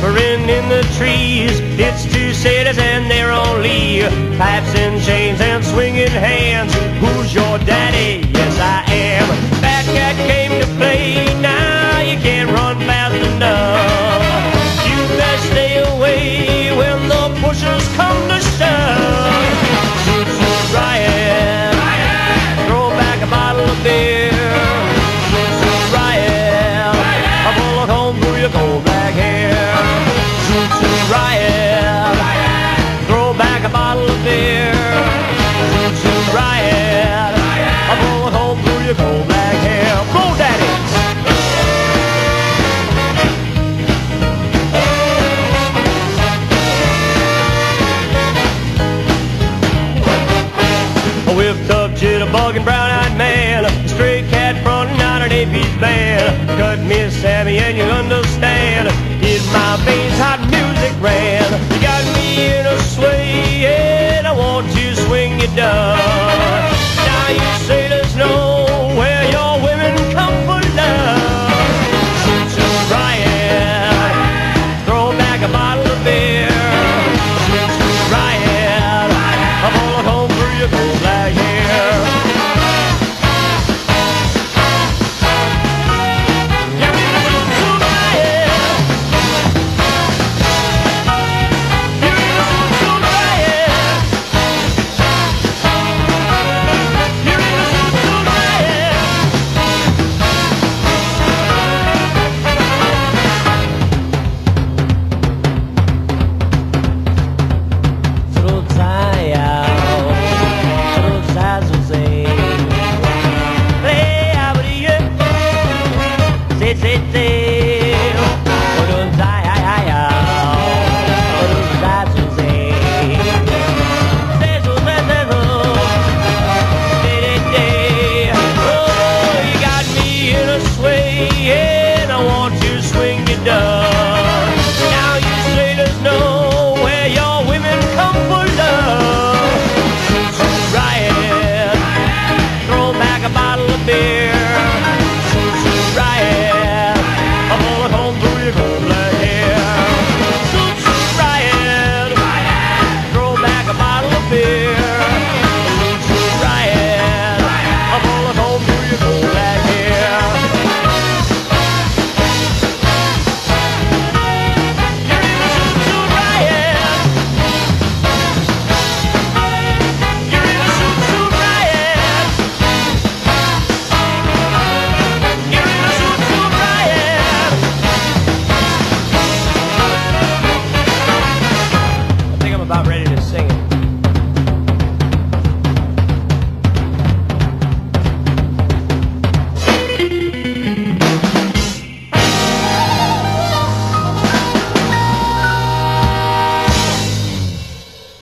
whispering in the trees. It's two cities and they're only pipes and chains and swinging hands. Who's your daddy? Your cold black hair. Roll, daddy. A whipped up jitterbugging brown-eyed man, a stray cat fronting out an eight-piece band. Cut me, a Sammy, and you understand. In my veins, hot